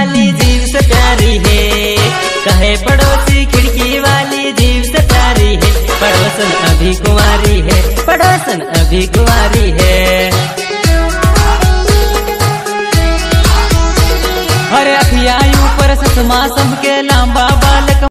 वाली जीव से प्यारी है। कहे पड़ोसी खिड़की वाली जीव से प्यारी है। पड़ोसन अभी कुंवारी है। पड़ोसन अभी कुंवारी है। अरे अभी आयु पर सतमा सबके लांबा बालक